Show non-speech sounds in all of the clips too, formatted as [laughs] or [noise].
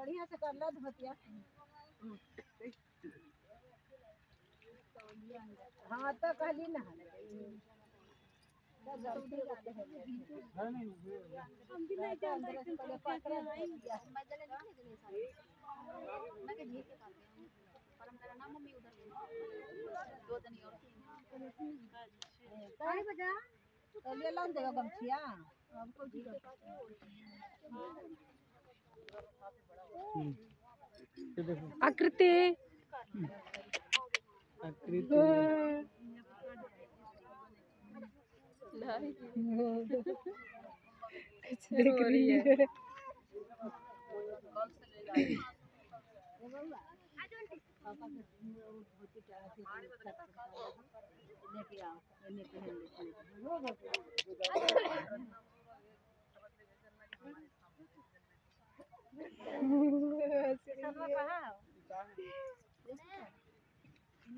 बढ़िया से कर लो धोतिया। हाँ। तो कहली ना तो गलती करते हैं हम भी नहीं जानते हैं? पहले पकड़ दिया काहे बजा। तो ले लन देगा गमछिया। अब कोई चीज़ आकृति। देख रही है। लेके [laughs] आओ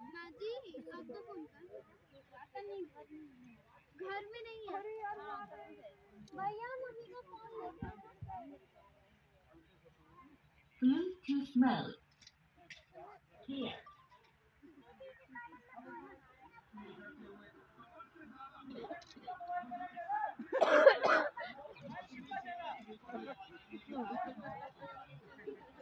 बाजी अब तो फ़ोन कर घर में नहीं है। भैया मम्मी का फ़ोन लेके Bluetooth mode. Here.